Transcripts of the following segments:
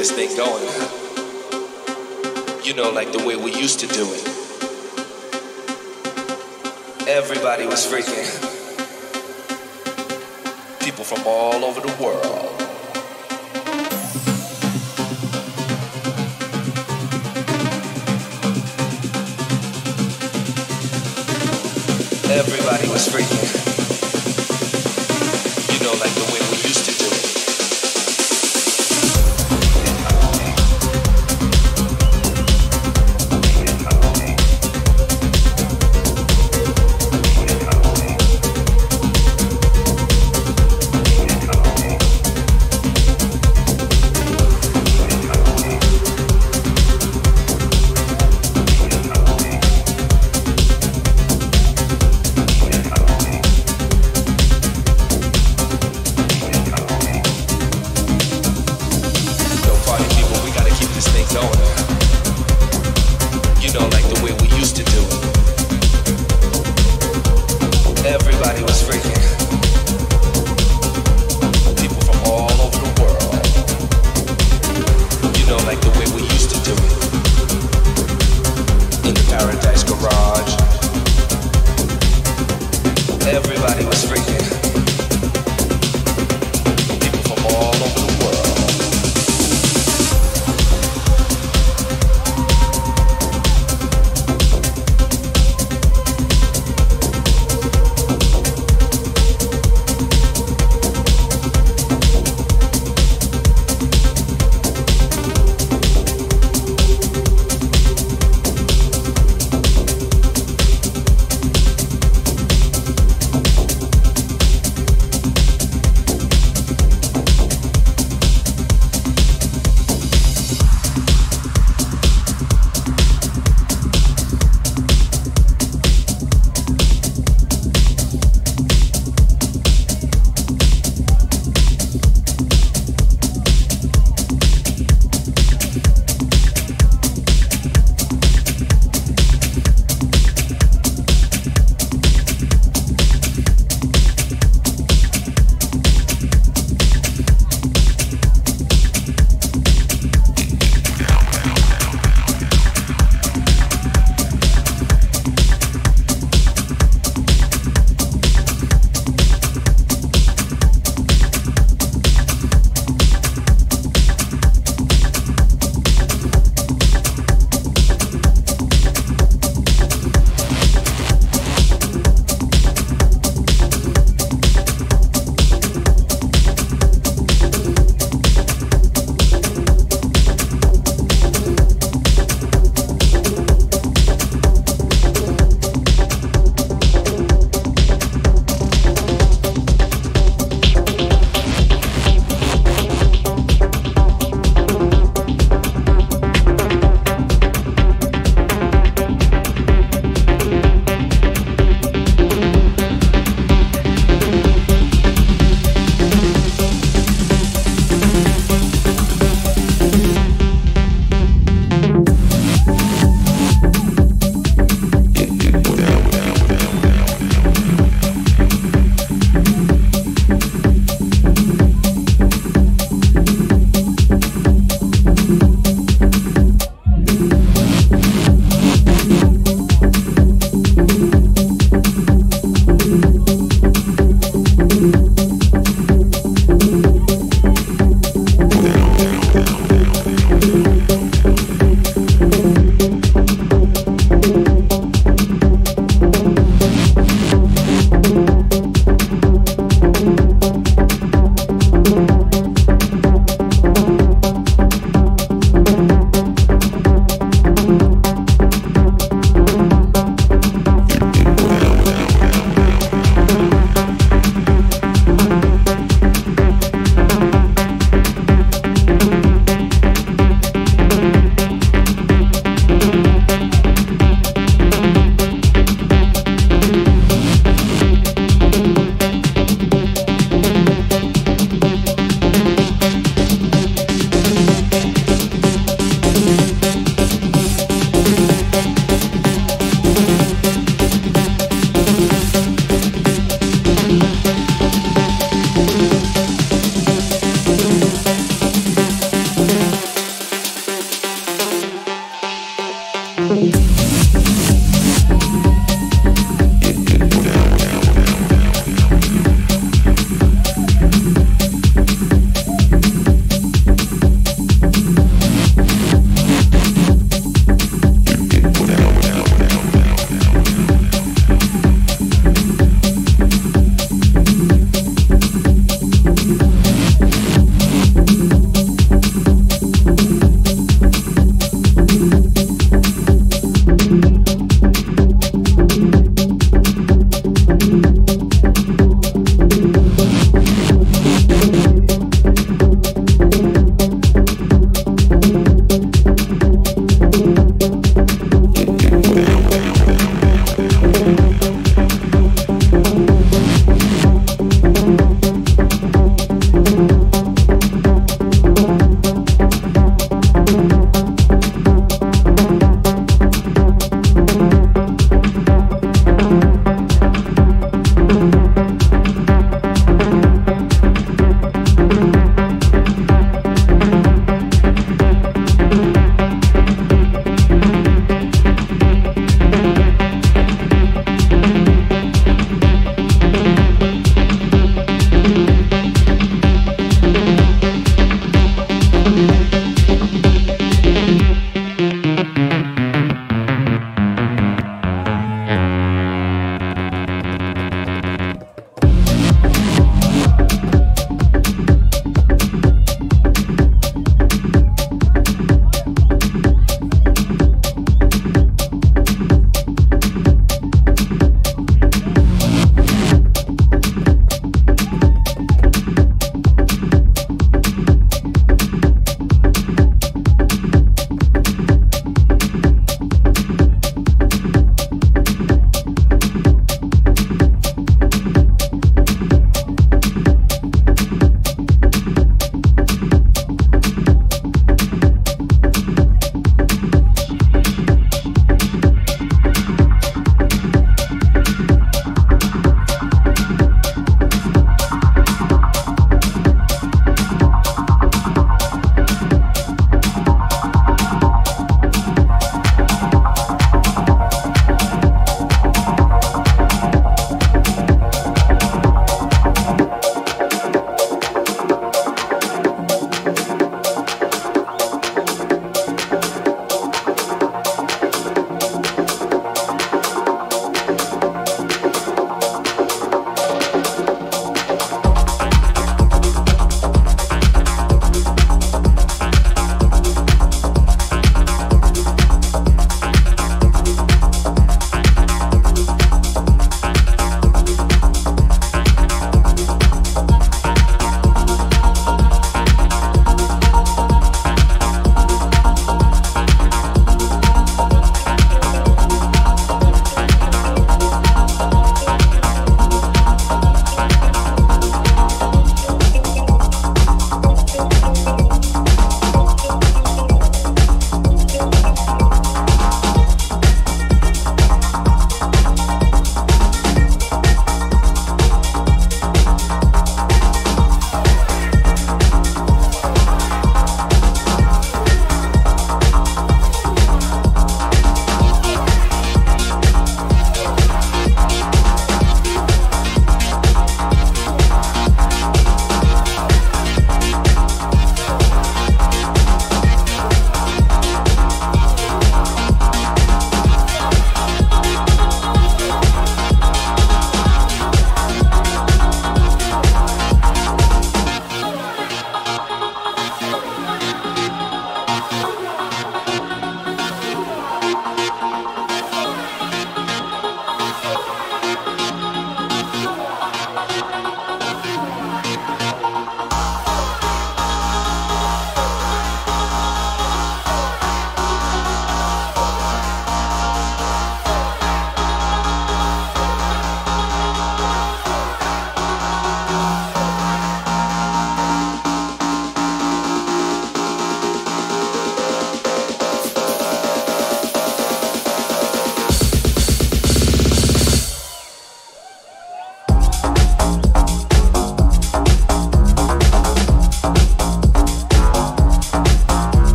Everybody thing freaking.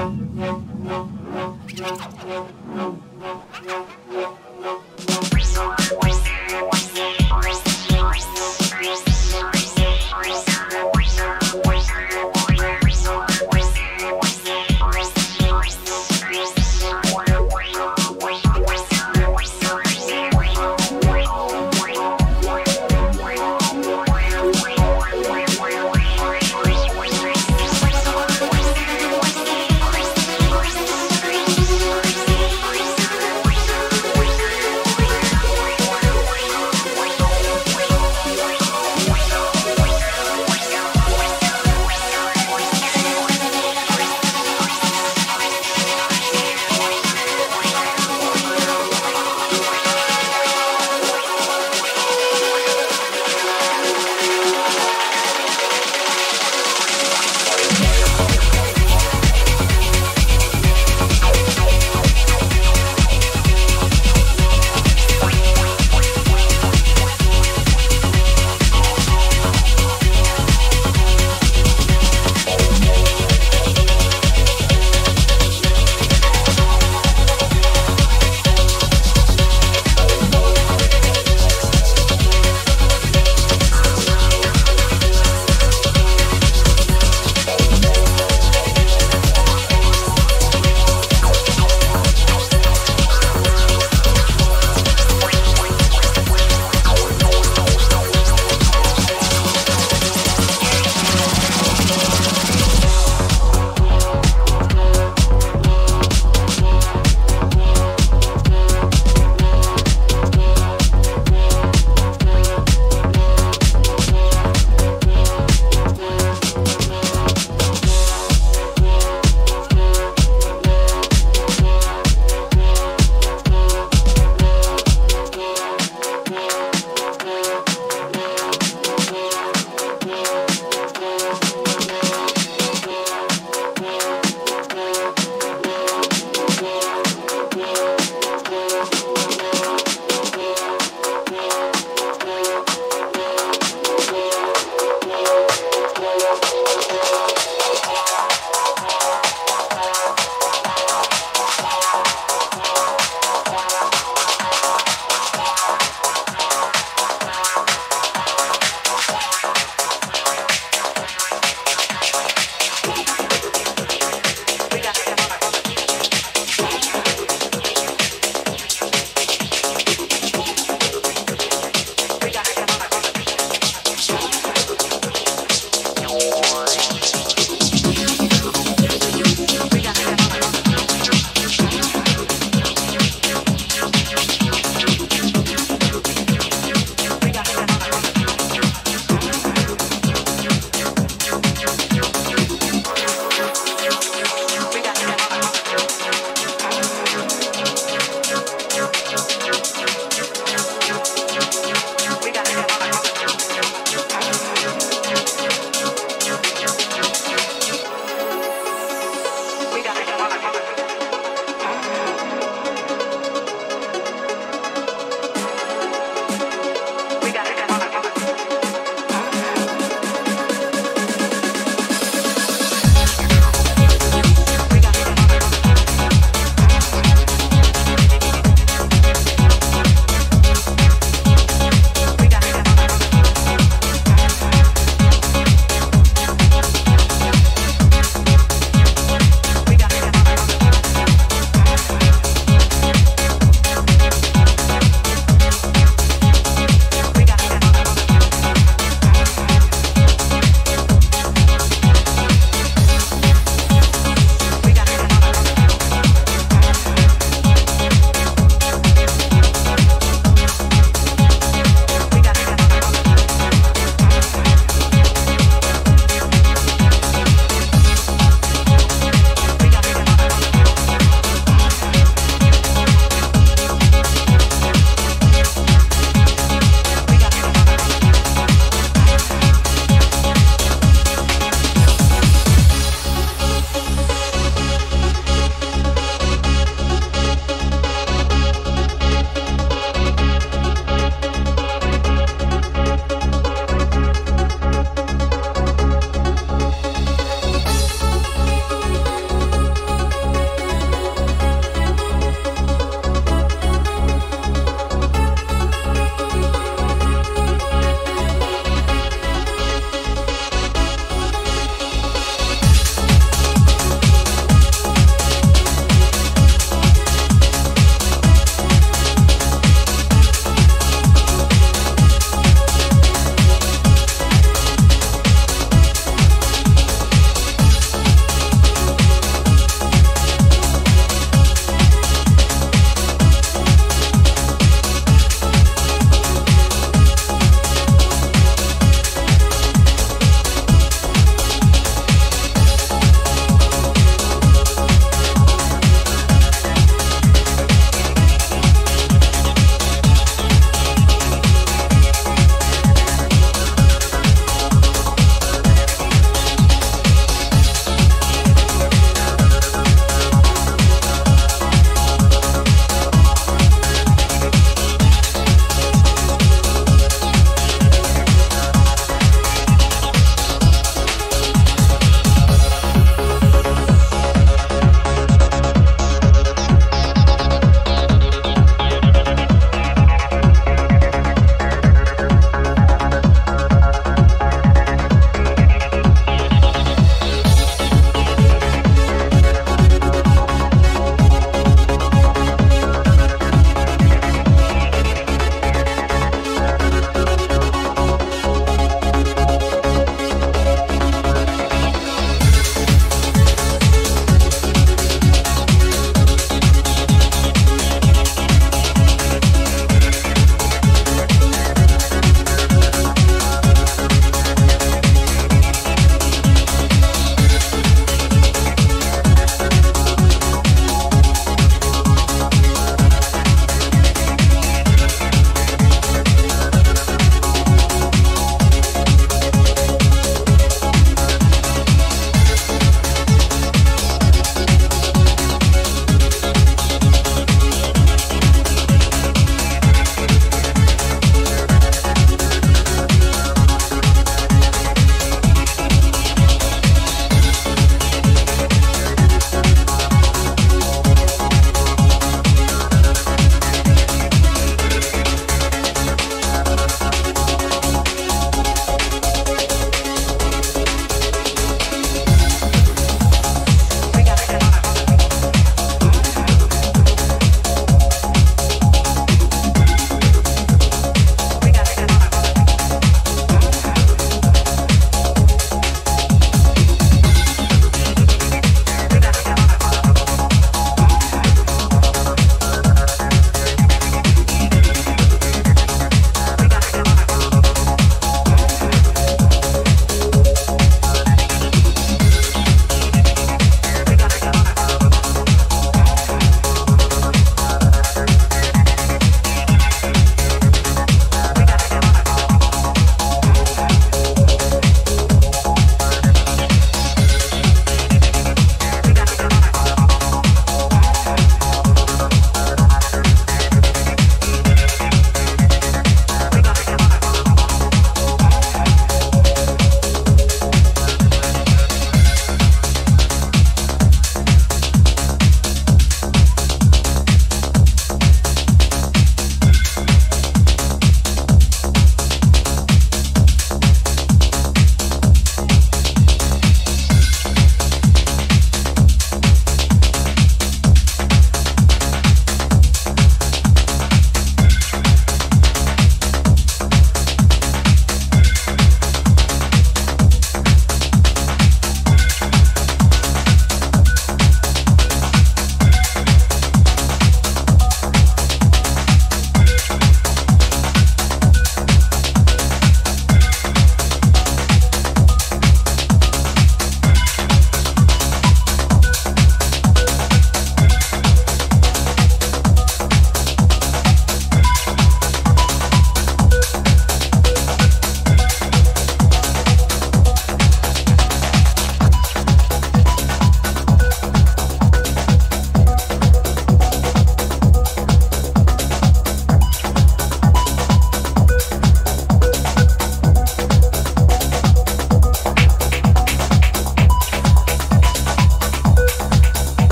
Thank you.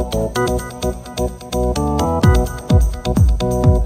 Thank you.